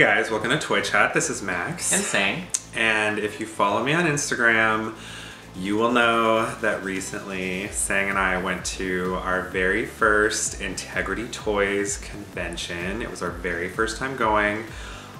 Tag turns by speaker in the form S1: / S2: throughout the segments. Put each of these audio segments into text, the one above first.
S1: Hey guys, welcome to Toy Chat. This is Max.
S2: And Sang.
S1: And if you follow me on Instagram, you will know that recently Sang and I went to our very first Integrity Toys convention. It was our very first time going.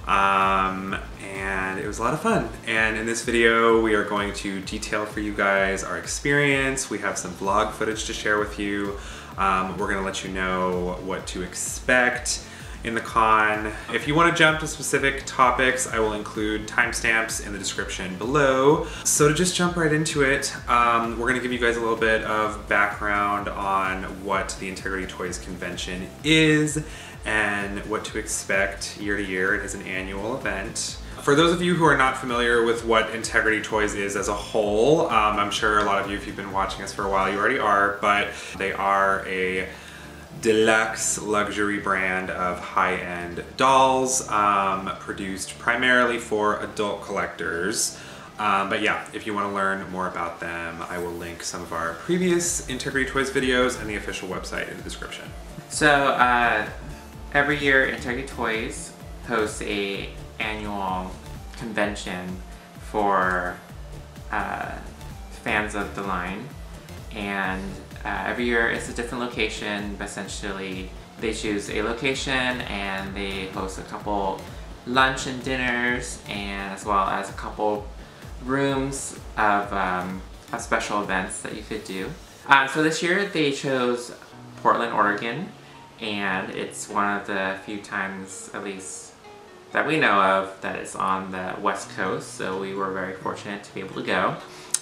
S1: Um, and it was a lot of fun. And in this video, we are going to detail for you guys our experience. We have some vlog footage to share with you. Um, we're gonna let you know what to expect in the con. If you want to jump to specific topics, I will include timestamps in the description below. So to just jump right into it, um, we're going to give you guys a little bit of background on what the Integrity Toys Convention is and what to expect year to year. It is an annual event. For those of you who are not familiar with what Integrity Toys is as a whole, um, I'm sure a lot of you, if you've been watching us for a while, you already are, but they are a deluxe luxury brand of high-end dolls um, produced primarily for adult collectors. Um, but yeah, if you want to learn more about them, I will link some of our previous Integrity Toys videos and the official website in the description.
S2: So uh, every year Integrity Toys hosts a annual convention for uh, fans of the line and uh, every year it's a different location, but essentially they choose a location and they host a couple lunch and dinners and as well as a couple rooms of, um, of special events that you could do. Uh, so this year they chose Portland, Oregon and it's one of the few times at least that we know of that it's on the west coast so we were very fortunate to be able to go.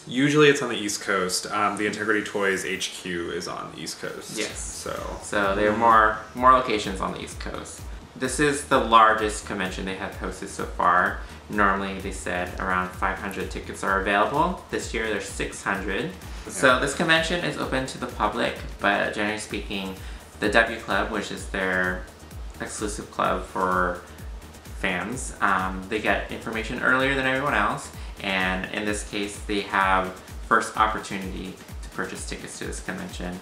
S1: Usually it's on the East Coast. Um, the Integrity Toys HQ is on the East Coast.
S2: Yes.
S1: So.
S2: So there are more more locations on the East Coast. This is the largest convention they have hosted so far. Normally they said around 500 tickets are available. This year there's 600. Yeah. So this convention is open to the public, but generally speaking, the W Club, which is their exclusive club for fans, um, they get information earlier than everyone else and in this case they have first opportunity to purchase tickets to this convention.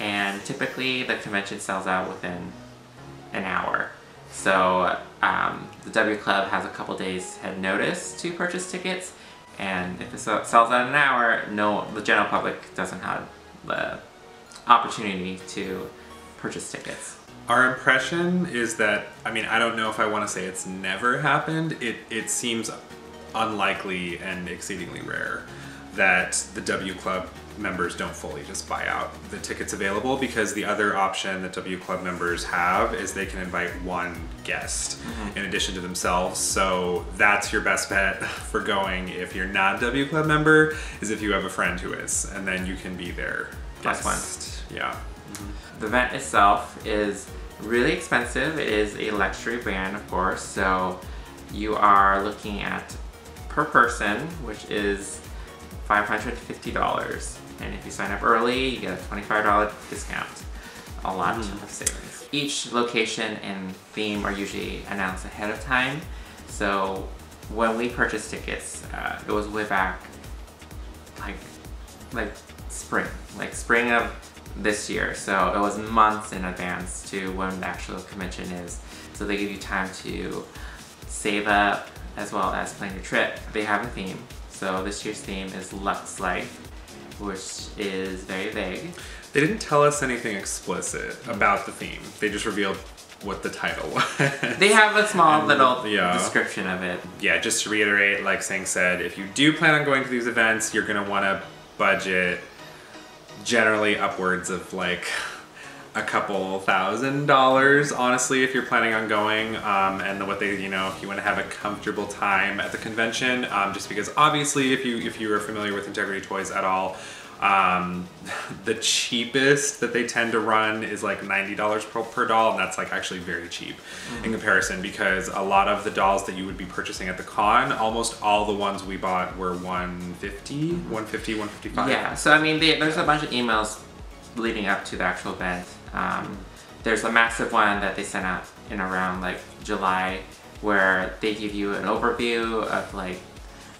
S2: And typically the convention sells out within an hour. So um, the W Club has a couple days head notice to purchase tickets. And if it sells out in an hour no the general public doesn't have the opportunity to purchase tickets.
S1: Our impression is that I mean I don't know if I want to say it's never happened. It it seems unlikely and exceedingly rare that the W Club members don't fully just buy out the tickets available because the other option that W Club members have is they can invite one guest mm-hmm. in addition to themselves. So that's your best bet for going if you're not a W Club member is if you have a friend who is and then you can be there.
S2: Plus one.
S1: Yeah. Mm-hmm.
S2: The event itself is really expensive. It is a luxury brand, of course, so you are looking at per person, which is $550. And if you sign up early, you get a $25 discount. A lot mm. of savings. Each location and theme are usually announced ahead of time. So when we purchased tickets, uh, it was way back like like spring, like spring of this year. So it was months in advance to when the actual convention is. So they give you time to save up, as well as plan your trip. They have a theme. So this year's theme is Luxe Life, which is very vague.
S1: They didn't tell us anything explicit about the theme. They just revealed what the title was.
S2: They have a small and, little yeah. description of it.
S1: Yeah, just to reiterate, like Sang said, if you do plan on going to these events, you're gonna wanna budget generally upwards of like a couple thousand dollars, honestly, if you're planning on going. Um, and what they, you know, if you want to have a comfortable time at the convention, um, just because obviously, if you if you are familiar with Integrity Toys at all, um, the cheapest that they tend to run is like $90 per, per doll, and that's like actually very cheap mm-hmm. in comparison because a lot of the dolls that you would be purchasing at the con, almost all the ones we bought were 150 150 155
S2: Yeah, so I mean, they, there's a bunch of emails leading up to the actual event um, there's a massive one that they sent out in around like July where they give you an overview of like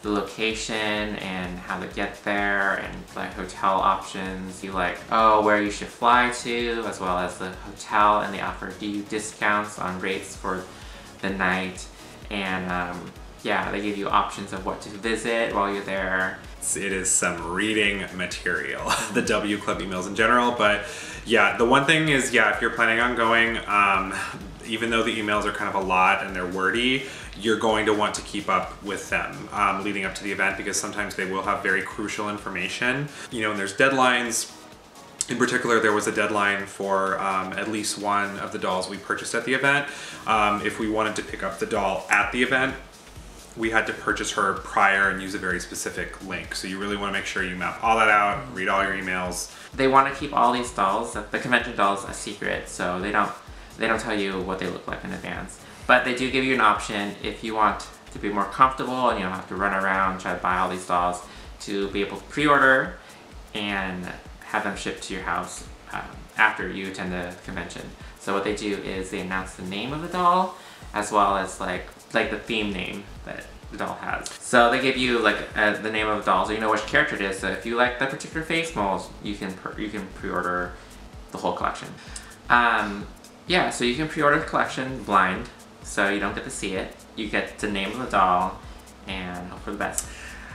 S2: the location and how to get there and like hotel options. You like, oh, where you should fly to, as well as the hotel, and they offer you discounts on rates for the night, and um, yeah, they give you options of what to visit while you're there.
S1: It is some reading material, the W Club emails in general. But yeah, the one thing is, yeah, if you're planning on going, um, even though the emails are kind of a lot and they're wordy, you're going to want to keep up with them um, leading up to the event because sometimes they will have very crucial information. You know, and there's deadlines. In particular, there was a deadline for um, at least one of the dolls we purchased at the event. Um, if we wanted to pick up the doll at the event, we had to purchase her prior and use a very specific link. So you really want to make sure you map all that out, read all your emails.
S2: They want to keep all these dolls, the convention dolls, a secret, so they don't they don't tell you what they look like in advance. But they do give you an option if you want to be more comfortable and you don't have to run around try to buy all these dolls to be able to pre-order and have them shipped to your house um, after you attend the convention. So what they do is they announce the name of the doll as well as like like the theme name that the doll has. So they give you like uh, the name of the doll so you know which character it is. So if you like that particular face mold, you can you can pre-order the whole collection. Um, yeah, so you can pre-order the collection blind, so you don't get to see it. You get the name of the doll and hope for the best.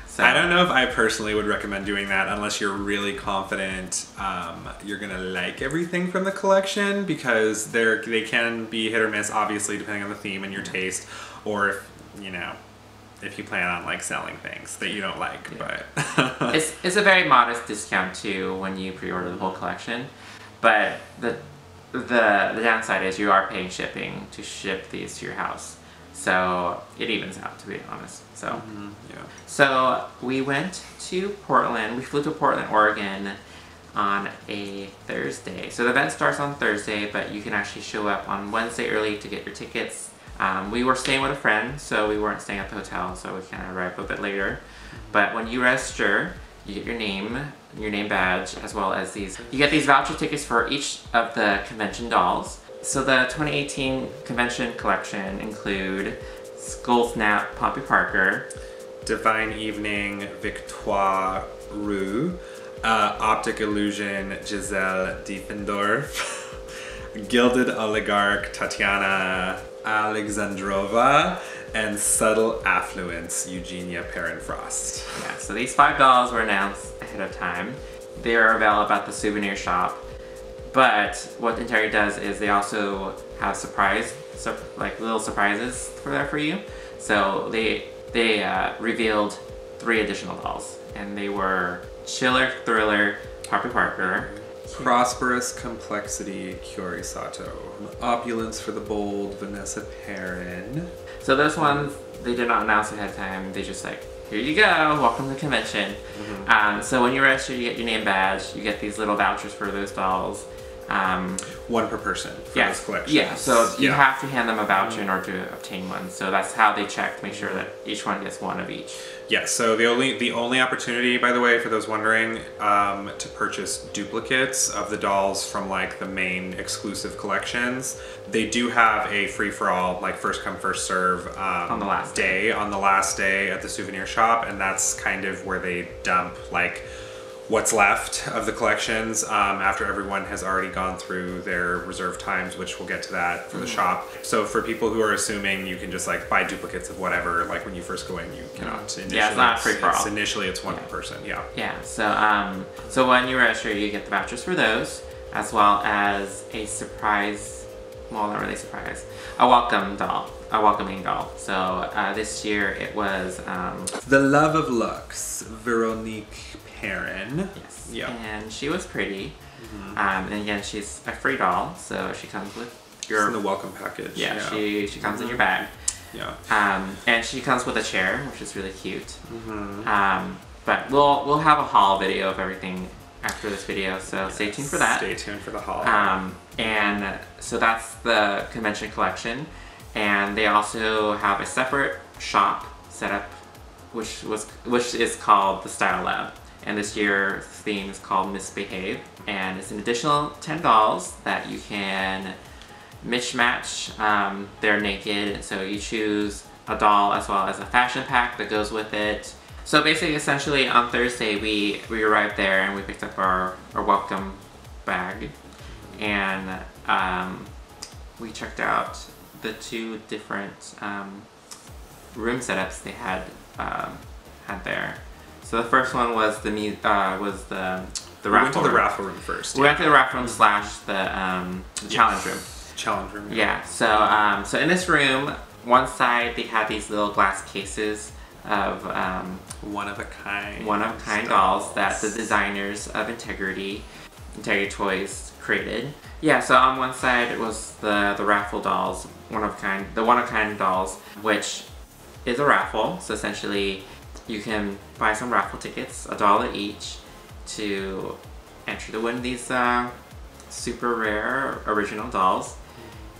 S2: So,
S1: I don't know if I personally would recommend doing that unless you're really confident um, you're gonna like everything from the collection because they're they can be hit or miss, obviously depending on the theme and your taste, or if you know if you plan on like selling things that you don't like.
S2: Yeah.
S1: But
S2: it's, it's a very modest discount too when you pre-order the whole collection, but the the the downside is you are paying shipping to ship these to your house. So it evens out to be honest. So
S1: Mhm, yeah.
S2: so we went to Portland. We flew to Portland, Oregon on a Thursday. So the event starts on Thursday, but you can actually show up on Wednesday early to get your tickets. Um, we were staying with a friend, so we weren't staying at the hotel, so we kind of arrived a bit later. But when you register, you get your name, your name badge, as well as these. You get these voucher tickets for each of the convention dolls. So the 2018 convention collection include Skull Snap Poppy Parker,
S1: Divine Evening, Victoire Roux, uh, Optic Illusion, Giselle Diefendorf, Gilded Oligarch, Tatiana Alexandrova, and Subtle Affluence, Eugenia Perrin-Frost.
S2: Yeah, so these five dolls were announced ahead of time. They are available at the souvenir shop. But what Integrity does is they also have surprise, sur- like little surprises for there for you. So they they uh, revealed three additional dolls, and they were Chiller Thriller, Poppy Parker,
S1: Prosperous Complexity, Kyori Sato. Opulence for the Bold, Vanessa Perrin.
S2: So those ones they did not announce ahead of time. They just like, here you go, welcome to the convention. Um, so when you register, you get your name badge. You get these little vouchers for those dolls. Um,
S1: One per person for
S2: yeah,
S1: those collections.
S2: yeah. So you
S1: Yeah.
S2: have to hand them a voucher in order to obtain one. So that's how they check to make sure that each one gets one of each.
S1: Yes. So the only the only opportunity, by the way, for those wondering, um, to purchase duplicates of the dolls from like the main exclusive collections, they do have a free for all, like first come first serve um,
S2: On the last
S1: day on the last day at the souvenir shop, and that's kind of where they dump like what's left of the collections um, after everyone has already gone through their reserve times, which we'll get to that for the
S2: Mm-hmm.
S1: shop. So for people who are assuming you can just like buy duplicates of whatever, like when you first go in, you cannot. Initially,
S2: Yeah, it's not free for all.
S1: Initially, it's one
S2: Yeah.
S1: person. Yeah.
S2: Yeah. So um, so when you register, you get the vouchers for those, as well as a surprise. Well, not really surprise. A welcome doll. A welcoming doll. So uh, this year it was um,
S1: The Love of Luxe, Veronique Perrin.
S2: Yes.
S1: Yeah.
S2: And she was pretty. Um, and again, she's a free doll, so she comes with your.
S1: in the welcome package.
S2: yeah,
S1: Yeah.
S2: she she comes in your bag.
S1: yeah.
S2: Um, and she comes with a chair, which is really cute.
S1: Mm-hmm.
S2: Um, but we'll we'll have a haul video of everything after this video, so stay tuned for that.
S1: Stay tuned for the haul.
S2: Um, and so that's the convention collection, and they also have a separate shop set up, which was which is called the Style Lab. And this year's theme is called Miss Behave, and it's an additional ten dolls that you can mismatch. Um, they're naked, so you choose a doll as well as a fashion pack that goes with it. So basically, essentially, on Thursday we we arrived there and we picked up our our welcome bag, and um, we checked out the two different um, room setups they had um, had there. So the first one was the uh, was the the
S1: We
S2: raffle
S1: went to the
S2: room.
S1: raffle room first.
S2: We went to the raffle room slash the, um, the challenge room.
S1: Challenge room.
S2: Yeah. So um, so in this room, one side they had these little glass cases of um,
S1: One of a kind.
S2: one of a kind dolls that the designers of Integrity, Integrity Toys created. Yeah, so on one side it was the the raffle dolls, one of a kind, the one of a kind dolls, which is a raffle. So essentially, you can buy some raffle tickets, a dollar each, to enter to win these uh, super rare original dolls.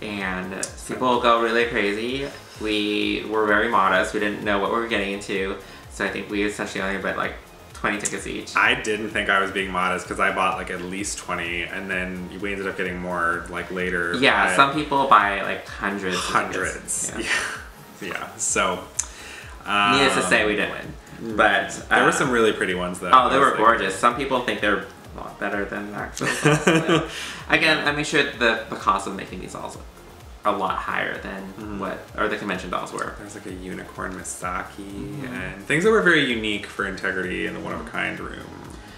S2: And people go really crazy. We were very modest. We didn't know what we were getting into. So I think we essentially only bought like 20 tickets each.
S1: I didn't think I was being modest because I bought like at least 20 and then we ended up getting more like later.
S2: Yeah, some people buy like hundreds.
S1: hundreds.
S2: tickets.
S1: Yeah. Yeah. So. Um,
S2: Needless to say, we didn't win. But
S1: There
S2: uh,
S1: were some really pretty ones though.
S2: Oh, they were gorgeous. Some people think they're a lot better than the actual but Again, I make sure the, the cost of making these dolls a lot higher than
S1: Mm-hmm.
S2: what or the convention dolls were.
S1: There's like a unicorn Misaki
S2: Mm-hmm.
S1: and things that were very unique for integrity in the one of a kind room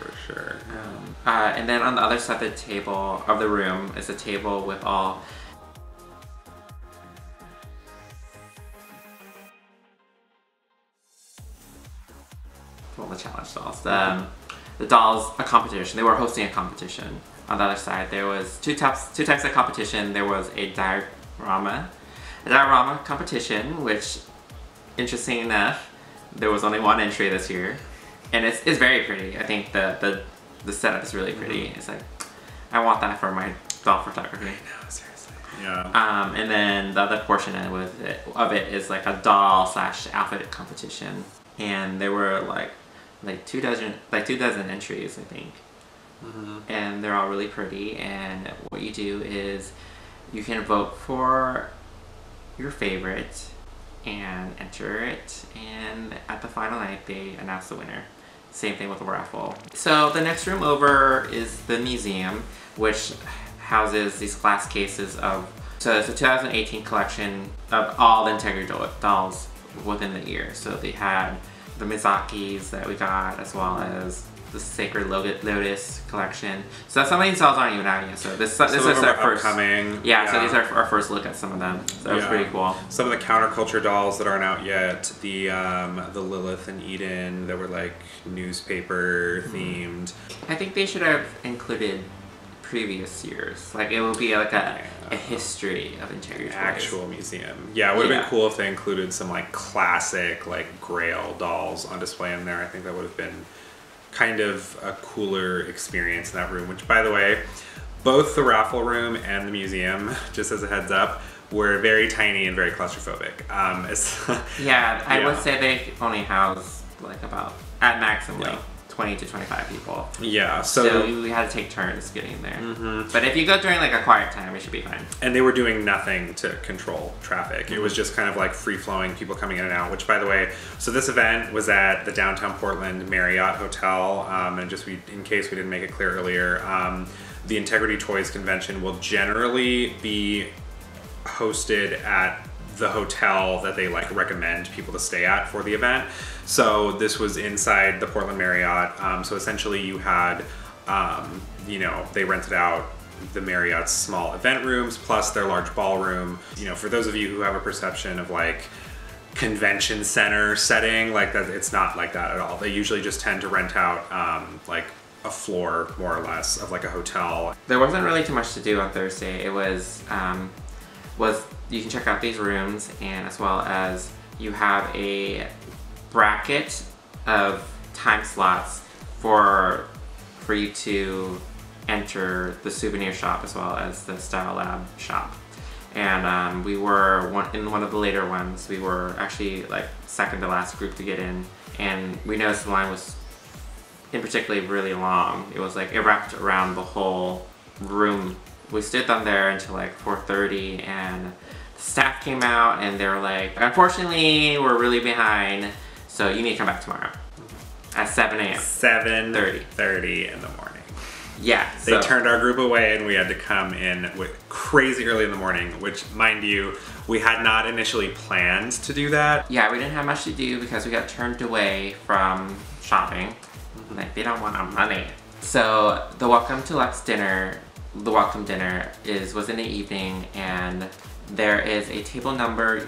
S1: for sure.
S2: Um, uh, and then on the other side of the table of the room is a table with all well the challenge dolls. The, um, the dolls a competition. They were hosting a competition. On the other side there was two types two types of competition. There was a diorama, a diorama competition, which interesting enough, there was only one entry this year, and it's, it's very pretty. I think the the the setup is really pretty. It's like I want that for my doll photography.
S1: No, seriously. Yeah.
S2: Um, and then the other portion of it, of it is like a doll slash outfit competition, and there were like like two dozen like two dozen entries I think, mm-hmm. and they're all really pretty. And what you do is you can vote for your favorite and enter it, and at the final night they announce the winner. Same thing with the raffle. So the next room over is the museum, which houses these glass cases of. So it's a 2018 collection of all the Integrity dolls within the year. So they had the Misakis that we got, as well as the Sacred Lotus collection. So some of these dolls aren't even out yet. So this this is our first.
S1: upcoming.
S2: Yeah, so these are our first look at some of them. So that was
S1: Yeah.
S2: pretty cool.
S1: Some of the counterculture dolls that aren't out yet, the um, the Lilith and Eden that were like newspaper themed.
S2: I think they should have included previous years. Like it would be like a,
S1: Yeah.
S2: a history of Integrity Toys.
S1: Actual museum. Yeah, it would have
S2: Yeah.
S1: been cool if they included some like classic like Grail dolls on display in there. I think that would have been kind of a cooler experience in that room. Which, by the way, both the raffle room and the museum, just as a heads up, were very tiny and very claustrophobic. Um,
S2: Yeah, I
S1: Yeah.
S2: would say they only house like about at maximum like 20 to 25 people.
S1: yeah.
S2: So,
S1: So,
S2: we had to take turns getting there.
S1: Mhm.
S2: But if you go during like a quiet time, it should be fine.
S1: and they were doing nothing to control traffic. It was
S2: Mm-hmm.
S1: just kind of like free flowing, people coming in and out. Which, by the way, so this event was at the downtown Portland Marriott Hotel, um, and just we, in case we didn't make it clear earlier, um, the Integrity Toys Convention will generally be hosted at the hotel that they like recommend people to stay at for the event. So this was inside the Portland Marriott. Um, so essentially, you had, um, you know, they rented out the Marriott's small event rooms plus their large ballroom. You know, for those of you who have a perception of like convention center setting, like that, it's not like that at all. They usually just tend to rent out um, like a floor more or less of like a hotel
S2: There wasn't really too much to do on Thursday. It was um, was you can check out these rooms and as well as you have a bracket of time slots for for you to enter the souvenir shop as well as the Style Lab shop. And um, we were one, in one of the later ones. We were actually like second to last group to get in, and we noticed the line was in particularly really long. It was like it wrapped around the whole room. We stood down there until like 4:30, and the staff came out and they were like, "Unfortunately, we're really behind, so you need to come back tomorrow at 7 a.m."
S1: seven
S2: 30.
S1: thirty in the morning.
S2: Yeah.
S1: They
S2: so-
S1: turned our group away and we had to come in with crazy early in the morning, which, mind you, we had not initially planned to do that.
S2: Yeah, we didn't have much to do because we got turned away from shopping. Mm-hmm. Like they don't want our money. So the welcome to Luxe dinner, the welcome dinner is was in the evening, and there is a table number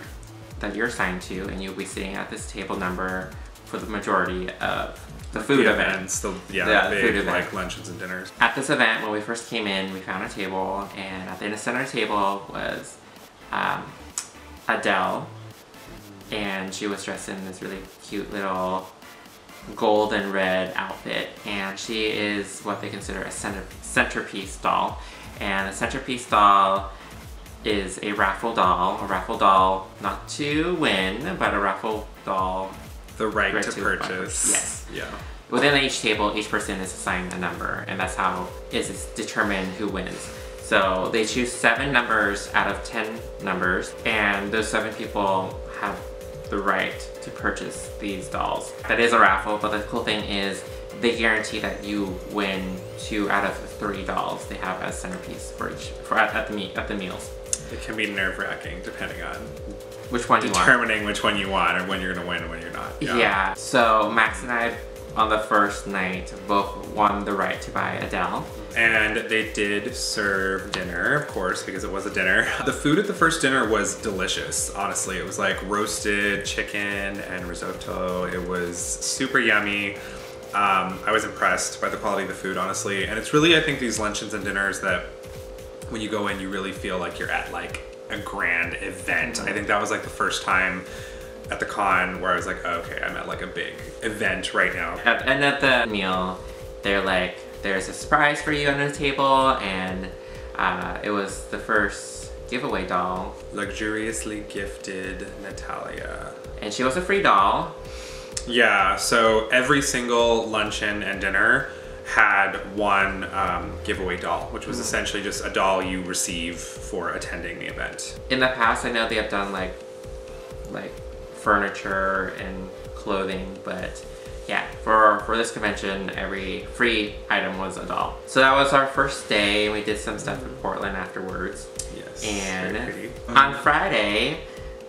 S2: that you're assigned to, and you'll be sitting at this table number for the majority of the food
S1: The
S2: event.
S1: events, the, yeah, the big
S2: food event.
S1: like luncheons and dinners.
S2: At this event, when we first came in, we found a table, and at the center table was um, Adele, and she was dressed in this really cute little gold and red outfit, and she is what they consider a center- centerpiece doll. And a centerpiece doll is a raffle doll, a raffle doll not to win, but a raffle doll
S1: The right,
S2: Right
S1: to
S2: to
S1: purchase.
S2: Yes.
S1: Yeah.
S2: Within each table, each person is assigned a number, and that's how is it's determined who wins. So they choose seven numbers out of ten numbers, and those seven people have the right to purchase these dolls. That is a raffle, but the cool thing is they guarantee that you win two out of three dolls they have as centerpiece for each for at, at the meet at the meals.
S1: It can be nerve wracking depending on
S2: Which one you want?
S1: determining which one you want and when you're gonna win and when you're not.
S2: Yeah. So Max and I, on the first night, both won the right to buy Adele.
S1: And they did serve dinner, of course, because it was a dinner. The food at the first dinner was delicious, honestly. It was like roasted chicken and risotto. It was super yummy. Um, I was impressed by the quality of the food, honestly. And it's really, I think, these luncheons and dinners that when you go in, you really feel like you're at like a grand event. I think that was like the first time at the con where I was like, oh, okay, I'm at like a big event right now.
S2: And at the meal, they're like, there's a surprise for you under the table, and uh, it was the first giveaway doll.
S1: Luxuriously gifted Natalia.
S2: And she was a free doll.
S1: Yeah, so every single luncheon and dinner had one um, giveaway doll, which was essentially just a doll you receive for attending the event.
S2: In the past, I know they have done like, like furniture and clothing, but yeah, for for this convention, every free item was a doll. So that was our first day. And we did some stuff in Portland afterwards,
S1: Yes.
S2: and on Friday,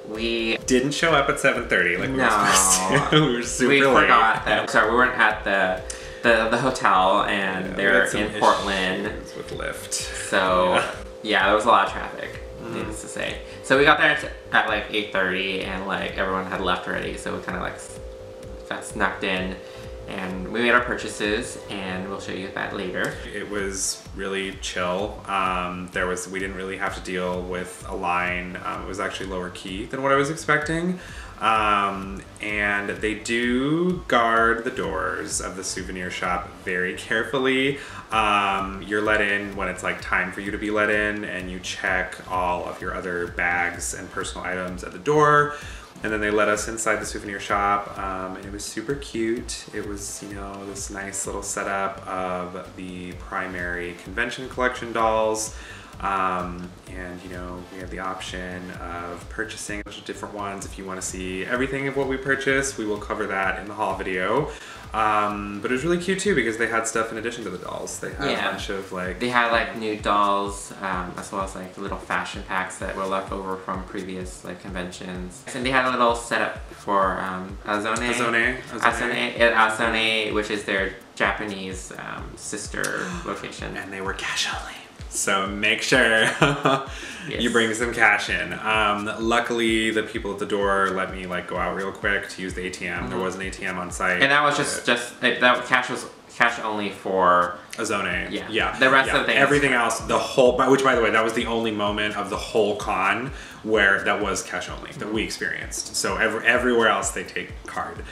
S2: we
S1: Didn't show up at 7.30 like we were supposed to. we were super
S2: we
S1: late.
S2: forgot that. Sorry, we weren't at the the, the hotel, and
S1: Yeah,
S2: they're in Portland.
S1: with Lyft.
S2: So
S1: Yeah.
S2: yeah. there was a lot of traffic,
S1: Mm-hmm.
S2: needless to say. So we got there at, at like 8:30, and like everyone had left already, so we kind of like snuck in, and we made our purchases, and we'll show you that later.
S1: It was really chill. Um, there was we didn't really have to deal with a line. Um, it was actually lower key than what I was expecting. Um, and they do guard the doors of the souvenir shop very carefully. Um, you're let in when it's like time for you to be let in, and you check all of your other bags and personal items at the door. And then they let us inside the souvenir shop, um, and it was super cute. It was, you know, this nice little setup of the primary convention collection dolls. Um, and, you know, we have the option of purchasing a bunch of different ones. If you want to see everything of what we purchase, we will cover that in the haul video. Um, but it was really cute too because they had stuff in addition to the dolls. They had
S2: Yeah.
S1: a bunch of like
S2: They had like new dolls, um, as well as like little fashion packs that were left over from previous like conventions. And they had a little setup for um, Azone.
S1: Azone, Azone.
S2: Azone, Azone, which is their Japanese um, sister location.
S1: and they were cash only. So make sure you bring some cash in. Um, luckily, the people at the door let me like go out real quick to use the ATM. There was an ATM on site.
S2: Mm-hmm. And that was just just that cash was cash only for
S1: Azone.
S2: Yeah.
S1: yeah.
S2: The rest
S1: yeah.
S2: of the things-
S1: everything else, the whole. Which, by the way, that was the only moment of the whole con where that was cash only that we experienced. So every, everywhere else they take card.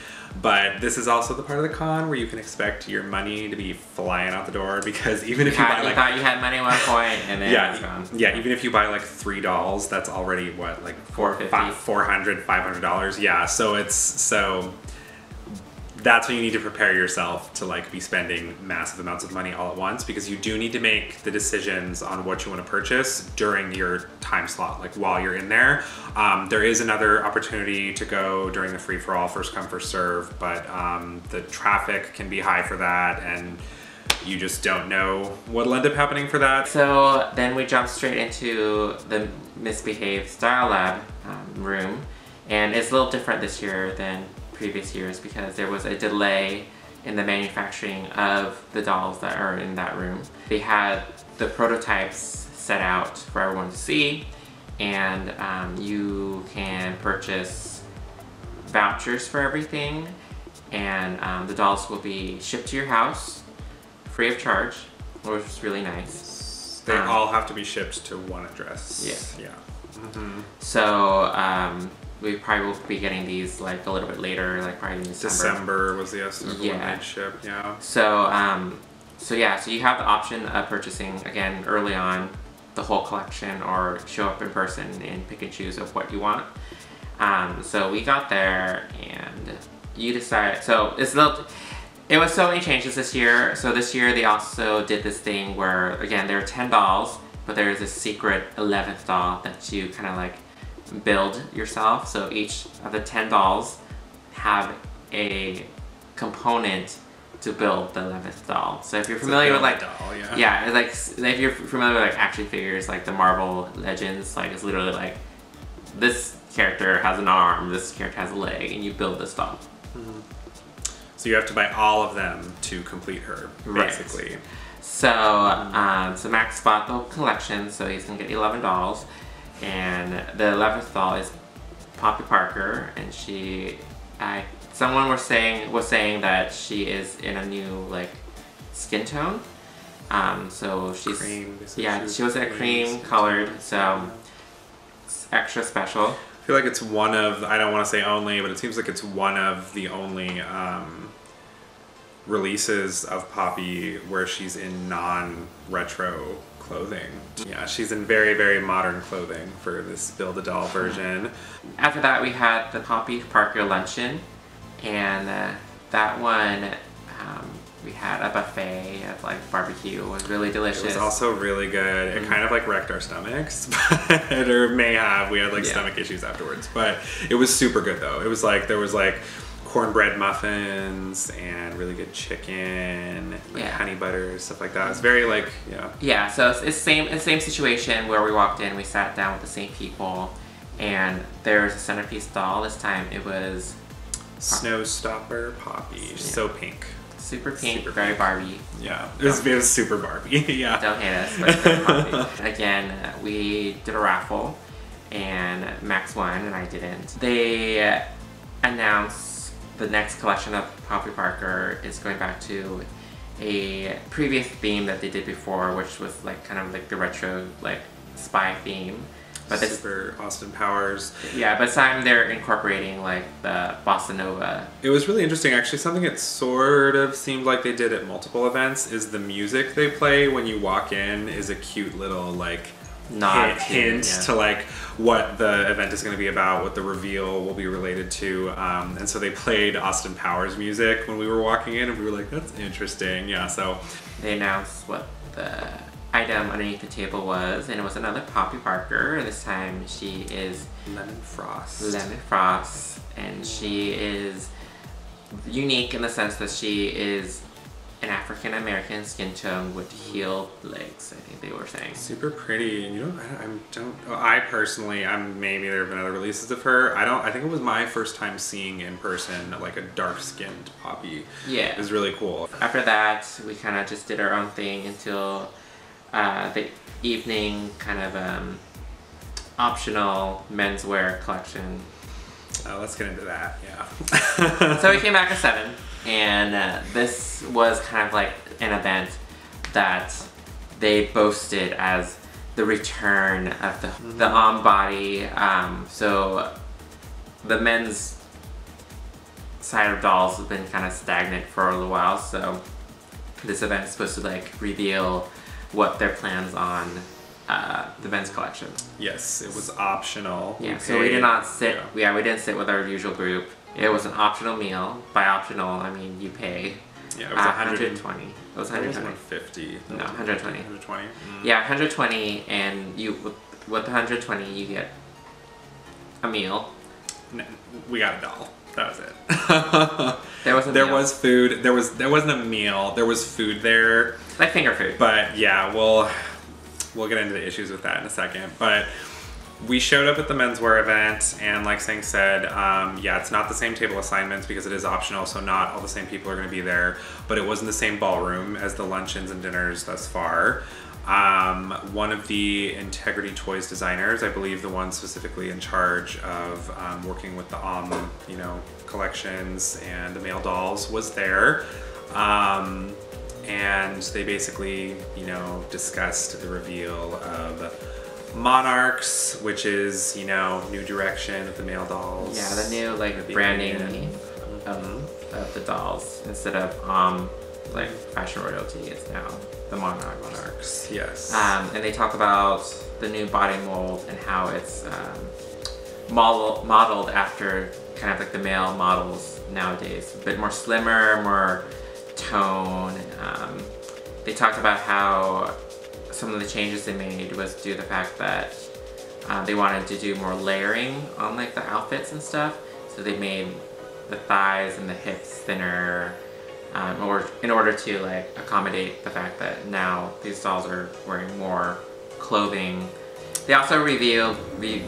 S1: But this is also the part of the con where you can expect your money to be flying out the door because even if you,
S2: you, had,
S1: buy
S2: you
S1: like
S2: thought you had money at one point and then it's
S1: yeah,
S2: gone.
S1: yeah. Even if you buy like three dolls, that's already what like
S2: $450.
S1: 400 500 dollars. Yeah. So it's so that's when you need to prepare yourself to like be spending massive amounts of money all at once because you do need to make the decisions on what you want to purchase during your time slot, like while you're in there. Um, there is another opportunity to go during the free for all, first come first serve, but um, the traffic can be high for that and you just don't know what'll end up happening for that.
S2: So then we jump straight into the Miss Behave Style Lab um, room. And it's a little different this year than previous years because there was a delay in the manufacturing of the dolls that are in that room. They had the prototypes set out for everyone to see and um, you can purchase vouchers for everything and um, the dolls will be shipped to your house free of charge, which is really nice.
S1: They
S2: Um,
S1: all have to be shipped to one address.
S2: Yeah.
S1: Yeah.
S2: So um, we probably will be getting these like a little bit later, like probably in December.
S1: December was the estimate of when
S2: Yeah.
S1: they'd ship. Yeah.
S2: So um, so yeah, so you have the option of purchasing again early on the whole collection or show up in person and pick and choose of what you want. Um, so we got there and you decide. So it's little. It was so many changes this year. So this year they also did this thing where again there are ten dolls, but there is a secret eleventh doll that you kind of like build yourself. So each of the ten dolls have a component to build the 11th doll. So if you're familiar with like
S1: doll, yeah.
S2: yeah, like if you're familiar with like action figures like the Marvel Legends, like it's literally like this character has an arm, this character has a leg, and you build this doll.
S1: So you have to buy all of them to complete her,
S2: Right.
S1: basically.
S2: So, um, so Max bought the whole collection, so he's gonna get 11 dolls, and the 11th doll is Poppy Parker, and she, I, someone was saying was saying that she is in a new like skin tone. Um, so she's
S1: Cream,
S2: yeah,
S1: she was
S2: a
S1: cream
S2: colored, so extra special.
S1: I feel like it's one of, I don't want to say only, but it seems like it's one of the only um, releases of Poppy where she's in non retro clothing. Yeah, she's in very, very modern clothing for this Build a Doll version.
S2: After that, we had the Poppy Parker luncheon, and uh, that one um, we had a buffet of like barbecue. It was really delicious.
S1: It was also really good.
S2: Mm.
S1: It kind of like wrecked our stomachs, but, or may have. We had like
S2: Yeah.
S1: stomach issues afterwards, but it was super good though. It was like there was like cornbread muffins and really good chicken, like
S2: Yeah.
S1: honey butter, stuff like that. It's very like yeah.
S2: yeah, so it's, it's same it's same situation where we walked in, we sat down with the same people, and there was a centerpiece doll. This time it was
S1: Snow Stopper Poppy, She's so pink.
S2: super pink,
S1: Super
S2: very
S1: pink.
S2: Barbie.
S1: Yeah, it was, it was super Barbie. yeah.
S2: Don't hate us. but Barbie. Again, we did a raffle, and Max won, and I didn't. They announced the next collection of Poppy Parker is going back to a previous theme that they did before, which was like kind of like the retro like spy theme. But this,
S1: super Austin Powers.
S2: yeah, but this time they're incorporating like the bossa nova.
S1: It was really interesting. Actually, something that sort of seemed like they did at multiple events is the music they play when you walk in is a cute little like
S2: Nod
S1: hint,
S2: to-
S1: hint
S2: yeah.
S1: to like what the event is going to be about, what the reveal will be related to. Um, and so they played Austin Powers music when we were walking in, and we were like, "That's interesting." Yeah. So
S2: They announced what the item underneath the table was, and it was another Poppy Parker. This time she is
S1: lemon frost.
S2: Lemon Frost, and she is unique in the sense that she is an African American skin tone with heeled legs. I think they were saying.
S1: Super pretty, and you know, I, I don't. I personally, I'm maybe there have been other releases of her. I don't. I think it was my first time seeing in person like a dark skinned poppy.
S2: Yeah.
S1: it was really cool.
S2: After that, we kind of just did our own thing until uh, the evening kind of um, optional menswear collection.
S1: Uh, let's get into that. Yeah.
S2: so we came back at seven, and uh, this was kind of like an event that they boasted as the return of the the on body. Um, so the men's side of dolls has been kind of stagnant for a little while. So this event is supposed to like reveal what their plans on uh, the men's collection.
S1: yes, it was optional.
S2: Yeah, so we did not sit.
S1: Yeah.
S2: Yeah. we didn't sit with our usual group. It was an optional meal. By optional, I mean you pay.
S1: Yeah, it was
S2: uh,
S1: 100
S2: 120. It was
S1: It was
S2: 120.
S1: 150.
S2: No, 120.
S1: 120. Mm.
S2: Yeah, 120, and you with, with the 120 you get a meal.
S1: N- We got a doll. That was it.
S2: There was a
S1: there
S2: meal.
S1: was food. There was there wasn't a meal. There was food there.
S2: like finger food.
S1: But yeah, we'll we'll get into the issues with that in a second. But we showed up at the menswear event, and like Sang said, um, yeah, it's not the same table assignments because it is optional, so not all the same people are going to be there. But it was in the same ballroom as the luncheons and dinners thus far. Um, one of the Integrity Toys designers, I believe the one specifically in charge of um, working with the Homme, you know, collections and the male dolls, was there. Um, and they basically, you know, discussed the reveal of Monarchs, which is, you know, new direction of the male dolls.
S2: yeah, the new like branding
S1: in.
S2: of, the dolls instead of um like fashion royalty, it's now the monarch.
S1: Monarchs, yes.
S2: Um, and they talk about the new body mold and how it's um, model, modeled after kind of like the male models nowadays. A bit more slimmer, more tone. Um, they talked about how some of the changes they made was due to the fact that uh, they wanted to do more layering on like the outfits and stuff. So they made the thighs and the hips thinner um, or in order to like accommodate the fact that now these dolls are wearing more clothing. They also revealed re-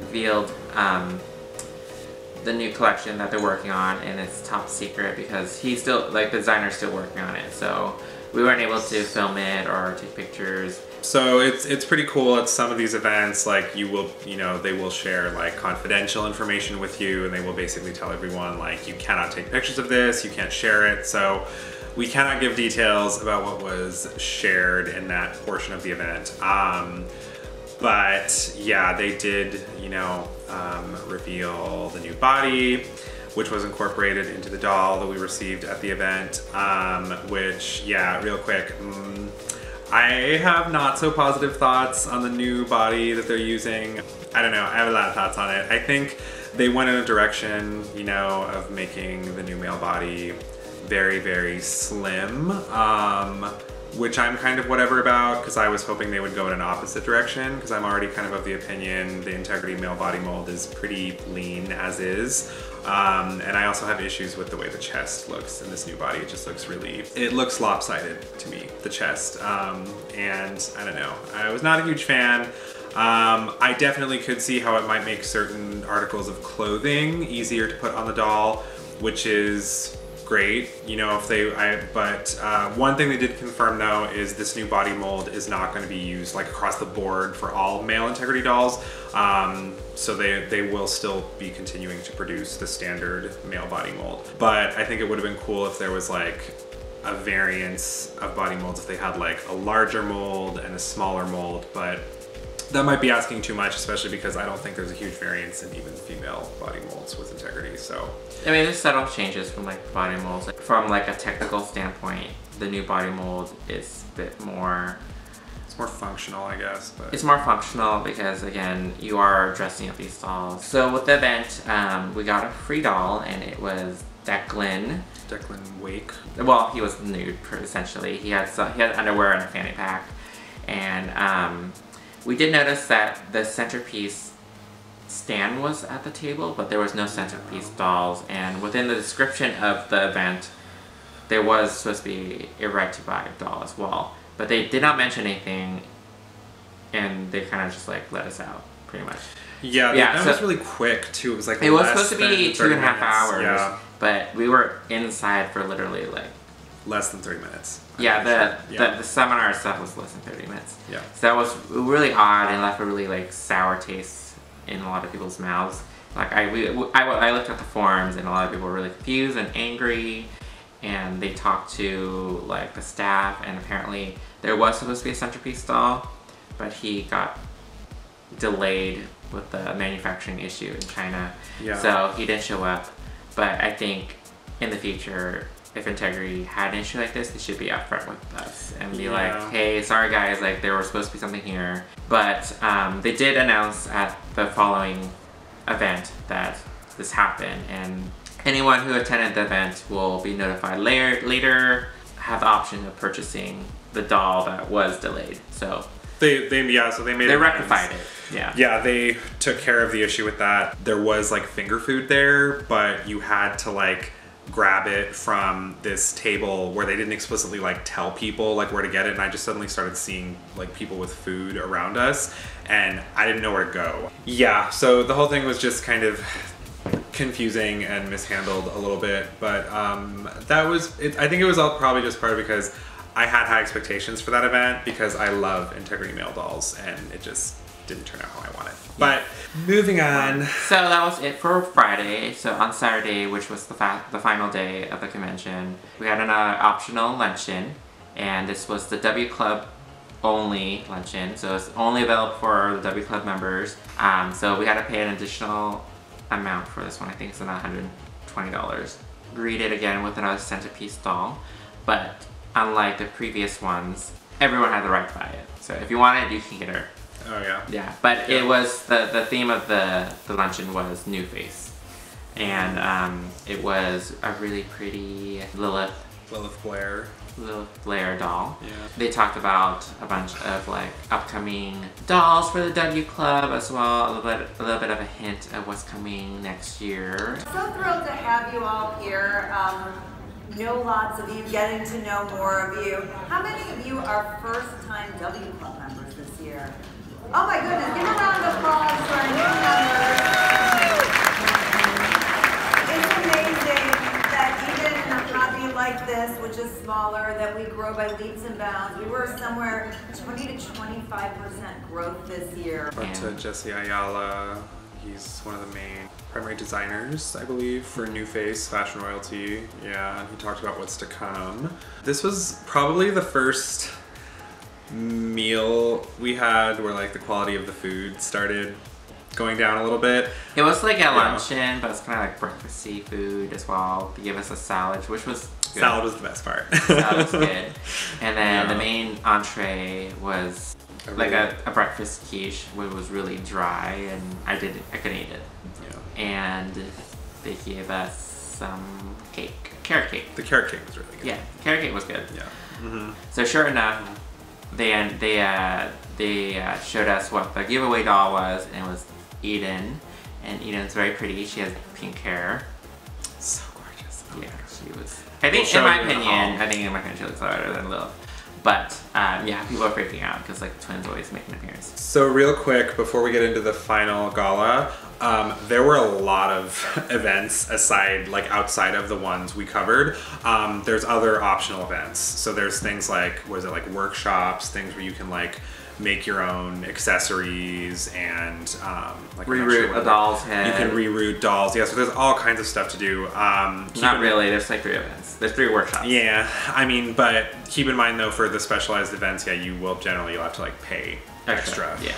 S2: revealed um, the new collection that they're working on, and it's top secret because he's still like the designer's still working on it. So we weren't able to film it or take pictures.
S1: So it's it's pretty cool at some of these events. Like you will, you know, they will share like confidential information with you, and they will basically tell everyone like you cannot take pictures of this, you can't share it. So we cannot give details about what was shared in that portion of the event. Um, but yeah, they did, you know, um, reveal the new body, which was incorporated into the doll that we received at the event. Um, which, yeah, real quick. Mm, I have not so positive thoughts on the new body that they're using. I don't know. I have a lot of thoughts on it. I think they went in a direction, you know, of making the new male body very, very slim, um, which I'm kind of whatever about because I was hoping they would go in an opposite direction because I'm already kind of of the opinion the Integrity male body mold is pretty lean as is. Um, and I also have issues with the way the chest looks in this new body. It just looks really, it looks lopsided to me, the chest. Um, and I don't know, I was not a huge fan. Um, I definitely could see how it might make certain articles of clothing easier to put on the doll, which is great. You know, if they, I, but uh, one thing they did confirm though is this new body mold is not going to be used like across the board for all male integrity dolls. Um, so they they will still be continuing to produce the standard male body mold. But I think it would have been cool if there was like a variance of body molds if they had like a larger mold and a smaller mold, but that might be asking too much, especially because I don't think there's a huge variance in even female body molds with integrity. So
S2: I mean, there's subtle changes from like body molds. Like, from like a technical standpoint, the new body mold is a bit more.
S1: it's more functional, I guess. But
S2: It's more functional because again, you are dressing up these dolls. So with the event, um, we got a free doll, and it was Declan.
S1: Declan Wake.
S2: Well, he was nude essentially. He had some, he had underwear and a fanny pack, and um, we did notice that the centerpiece stand was at the table, but there was no centerpiece dolls. And within the description of the event, there was supposed to be a right to buy doll as well, but they did not mention anything, and they kind of just like let us out pretty much.
S1: Yeah,
S2: Yeah,
S1: that
S2: so-
S1: was really quick too. It was like
S2: It was supposed to be two and a
S1: 30
S2: half
S1: minutes.
S2: hours,
S1: Yeah,
S2: but we were inside for literally like
S1: less than thirty minutes. I'm
S2: Yeah, the,
S1: sure.
S2: the the seminar itself was less than thirty minutes.
S1: Yeah.
S2: So that was really odd and left a really like sour taste in a lot of people's mouths. Like I we, I, I looked at the forums and a lot of people were really confused and angry, and they talked to like the staff and apparently there was supposed to be a centerpiece doll, but he got delayed with the manufacturing issue in China.
S1: Yeah.
S2: So he didn't show up. But I think in the future, if Integrity had an issue like this, they should be upfront with us and be
S1: Yeah.
S2: like, hey, sorry guys, like there was supposed to be something here. But um, they did announce at the following event that this happened and anyone who attended the event will be notified later, later have the option of purchasing the doll that was delayed. So
S1: They, they, yeah. So they made
S2: They rectified it. Yeah.
S1: Yeah, they took care of the issue with that. There was like finger food there, but you had to like grab it from this table where they didn't explicitly like tell people like where to get it and I just suddenly started seeing like people with food around us and I didn't know where to go. Yeah, so the whole thing was just kind of confusing and mishandled a little bit, but um, that was it, I think it was all probably just part of because I had high expectations for that event because I love Integrity Male dolls and it just didn't turn out how I wanted. But moving on.
S2: So that was it for Friday. So on Saturday, which was the fa- the final day of the convention, we had an uh, optional luncheon, and this was the W Club only luncheon. So it's only available for the W Club members. Um, so we had to pay an additional amount for this one. I think it's about $120. Greeted again with another centerpiece doll, but unlike the previous ones, everyone had the right to buy it. So if you want it, you can get it.
S1: Oh yeah.
S2: Yeah, but
S1: Yeah.
S2: it was the the theme of the the luncheon was Nu Face, and um, it was a really pretty Lilith
S1: Lilith Blair.
S2: Lilith Blair doll.
S1: Yeah.
S2: They talked about a bunch of like upcoming dolls for the W Club as well. A little bit a little bit of a hint of what's coming next year.
S3: So thrilled to have you all here. Um, know lots of you, getting to know more of you. How many of you are first-time W Club members this year? Oh my goodness, give a round of applause for our new members. It's amazing that even in a hobby like this, which is smaller, that we grow by leaps and bounds. We were somewhere 20 to 25% growth this year.
S1: But to Jesse Ayala, he's one of the main primary designers, I believe, for Nu Face Fashion Royalty. Yeah, and he talked about what's to come. This was probably the first meal we had where like the quality of the food started going down a little bit.
S2: It was like a
S1: Yeah.
S2: luncheon, but it's kind of like breakfasty food as well. They gave us a salad, which was good.
S1: Salad was the best part.
S2: Salad was good. And then the main entree was
S1: I
S2: like a, a breakfast quiche, which was really dry, and I did I couldn't eat it.
S1: yeah.
S2: And they gave us some cake, carrot cake.
S1: The carrot cake was really good.
S2: Yeah, carrot cake was good.
S1: Yeah. hmm
S2: So sure enough, they they uh, they uh, showed us what the giveaway doll was, and it was Eden. And Eden's very pretty. She has pink hair.
S1: So gorgeous. Oh
S2: Yeah, she was. I think,
S1: We'll
S2: in my
S1: show you in the
S2: opinion. I think in my opinion, she looks better than Lilith. But um, yeah, people are freaking out because like twins always make an appearance.
S1: So real quick, before we get into the final gala, um, there were a lot of events aside, like outside of the ones we covered. Um, there's other optional events. So there's things like, was it like workshops, things where you can like make your own accessories and um, like I'm sure
S2: a doll's head.
S1: You can reroot dolls. Yeah, so there's all kinds of stuff to do. Um,
S2: Not really. There's like three events. There's three workshops.
S1: Yeah, I mean, but keep in mind though, for the specialized events, yeah, you will generally you'll have to like pay extra.
S2: Yeah.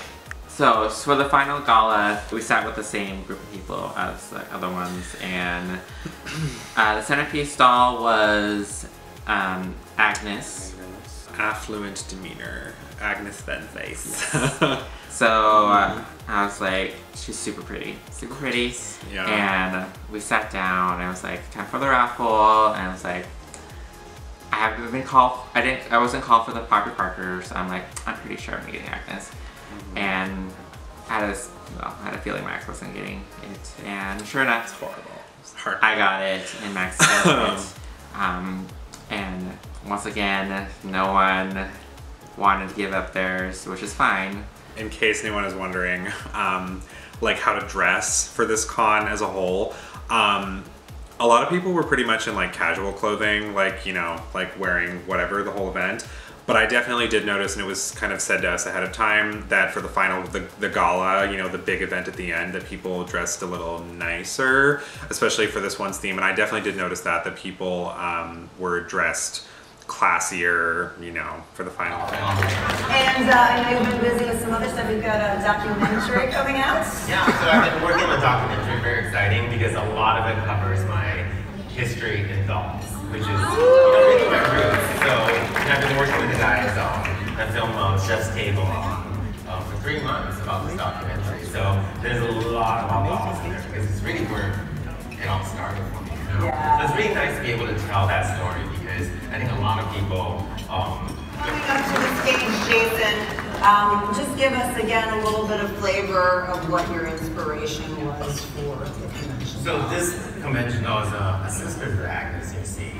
S2: So, for the final gala, we sat with the same group of people as the other ones, and uh, the centerpiece doll was um, Agnes.
S1: Affluent demeanor, Agnes Von Weiss.
S2: So uh, I was like, she's super pretty, super pretty.
S1: Yeah.
S2: And we sat down, and I was like, time for the raffle, and I was like, I haven't been called. I didn't. I wasn't called for the Poppy Parker, so I'm like, I'm pretty sure I'm getting Agnes. And I had a, well, had a feeling Max wasn't getting it, and sure enough,
S1: horrible. It's hard.
S2: I got it, and Max got it. Um, and once again, no one wanted to give up theirs, which is fine.
S1: in case anyone is wondering, um, like how to dress for this con as a whole. Um, a lot of people were pretty much in like casual clothing, like you know, like wearing whatever the whole event. But I definitely did notice, and it was kind of said to us ahead of time that for the final, the, the gala, you know, the big event at the end, that people dressed a little nicer, especially for this one's theme. And I definitely did notice that that people um, were dressed classier, you know, for the final event.
S3: And uh, I know you've been busy with some other stuff. You've got a documentary coming out.
S4: Yeah, so I've been working on a documentary, very exciting because a lot of it covers my history in dolls, which is you know, my roots. So I've been working with the guys on that film um, Chef's Table um, um, for three months about this documentary. So there's a lot about dolls in there because it's really where it all started for me. you know? So it's really nice to be able to tell that story because I think a lot of people um,
S3: Coming up to the stage, Jason. Um, just give us again a little bit of flavor of what your inspiration was for the convention.
S4: So this convention was a, a sister drag, as you see.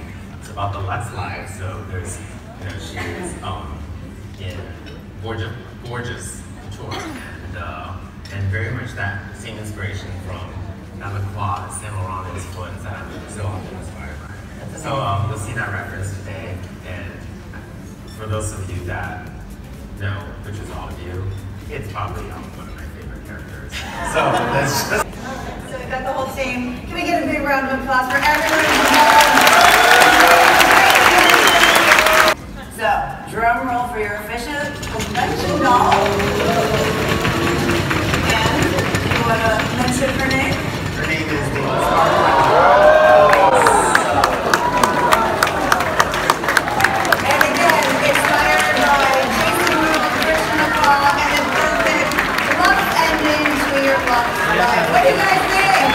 S4: About the Luxe Life. So there's, you know, she is um, in gorgeous, gorgeous couture, and, uh, and very much that same inspiration from Delacroix, Saint Laurent influence that I'm so often inspired by. So um, you'll see that reference today, and for those of you that know, which is all of you, it's probably um, one of my favorite characters. So let's just.
S3: So we've got the whole team. Can we get a big round of applause for everyone So, drum roll for your official convention doll. And you want to mention her name?
S4: Her name is Nikki Sparkle.
S3: And again, inspired by Jason Rule, Christian McCall, and a perfect love ending to your love life. What do you guys think?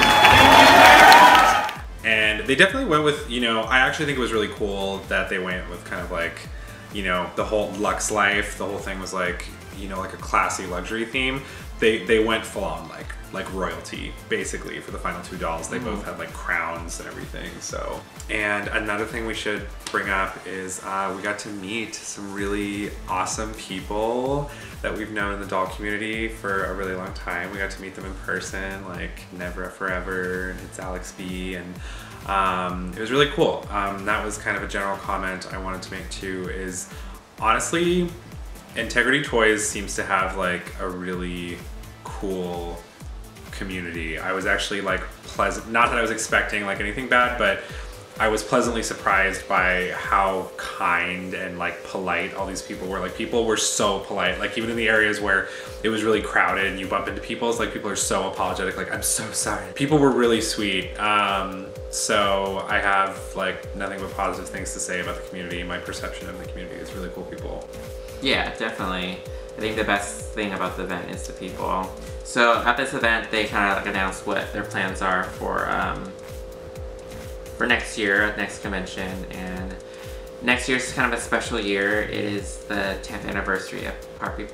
S1: And they definitely went with, you know, I actually think it was really cool that they went with kind of like, you know, the whole Luxe Life. The whole thing was like, you know, like a classy luxury theme. They they went full on like like royalty basically for the final two dolls. They both had like crowns and everything. So, and another thing we should bring up is uh, we got to meet some really awesome people that we've known in the doll community for a really long time. We got to meet them in person, like Never Forever, and it's Alex B, and um, it was really cool. Um, that was kind of a general comment I wanted to make too. Is honestly, Integrity Toys seems to have like a really cool community. I was actually like pleasant, not that I was expecting like anything bad, but I was pleasantly surprised by how kind and like polite all these people were. Like people were so polite. Like even in the areas where it was really crowded and you bump into people, it's like people are so apologetic. Like I'm so sorry. People were really sweet. Um, so I have like nothing but positive things to say about the community. My perception of the community is really cool people.
S2: Yeah, definitely. I think the best thing about the event is the people. So at this event, they kind of like announced what their plans are for um, for next year, next convention, and next year's kind of a special year. It is the 10th anniversary of Poppy,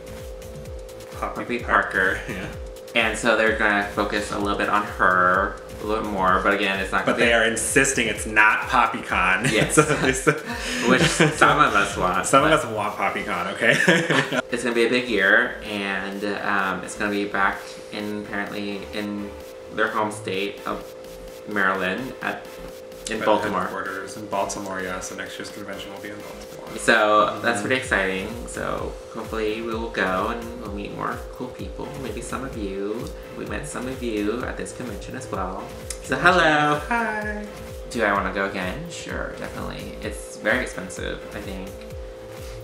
S2: Poppy Parker,
S1: Yeah.
S2: And so they're gonna focus a little bit on her a little more. But again, it's not.
S1: But they are insisting it's not PoppyCon.
S2: Yes.
S1: So they said-
S2: which some of us want.
S1: Some of us want PoppyCon, okay?
S2: It's gonna be a big year, and um, it's gonna be back in apparently in their home state of Maryland at in Baltimore.
S1: Headquarters in Baltimore, yeah. So next year's convention will be in Baltimore.
S2: So that's pretty exciting. So hopefully we will go and we'll meet more cool people. Maybe some of you. We met some of you at this convention as well. So hello.
S1: Hi.
S2: Do I want to go again? Sure, definitely. It's very expensive. I think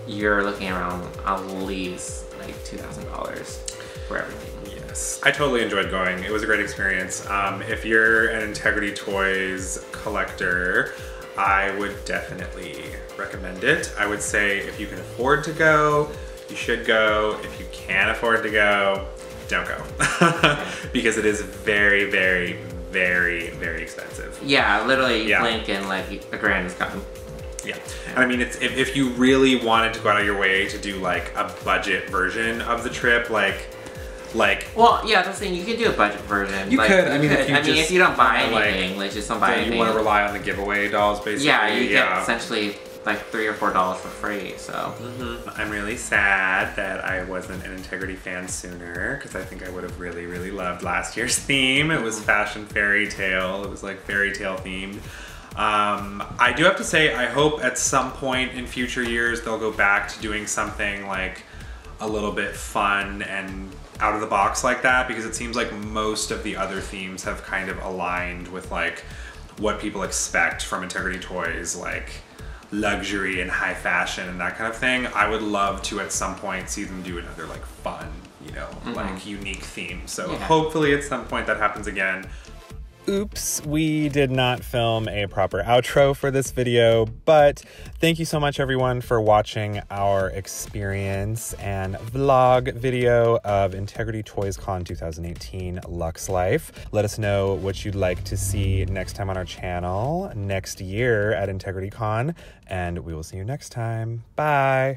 S2: you're looking around at least like two thousand dollars for everything.
S1: Yes, I totally enjoyed going. It was a great experience. Um, if you're an Integrity Toys collector, I would definitely recommend it. I would say if you can afford to go, you should go. If you can't afford to go, don't go. because it is very, very, very, very expensive.
S2: Yeah, literally
S1: Yeah.
S2: and like a grand is gone.
S1: Yeah, and I mean, it's if, if you really wanted to go out of your way to do like a budget version of the trip, like, like
S2: Well, yeah, that's the thing. You could do a budget version.
S1: You
S2: like,
S1: could. I mean, if you
S2: I mean, if you don't buy
S1: wanna, like,
S2: anything, like, just don't buy
S1: you
S2: anything.
S1: want to rely on the giveaway dolls, basically.
S2: yeah, you get essentially like three or four dollars for free. So
S1: I'm really sad that I wasn't an Integrity fan sooner because I think I would have really, really loved last year's theme. It was fashion fairy tale. It was like fairy tale themed. Um, I do have to say, I hope at some point in future years they'll go back to doing something like a little bit fun and out of the box like that because it seems like most of the other themes have kind of aligned with like what people expect from Integrity Toys, like luxury and high fashion and that kind of thing. I would love to at some point see them do another like fun, you know, mm-hmm. like unique theme. So
S2: Yeah.
S1: hopefully at some point that happens again. Oops, we did not film a proper outro for this video, but thank you so much everyone for watching our experience and vlog video of Integrity Toys Con 2018 Luxe Life. Let us know what you'd like to see next time on our channel, next year at Integrity Con, and we will see you next time. Bye.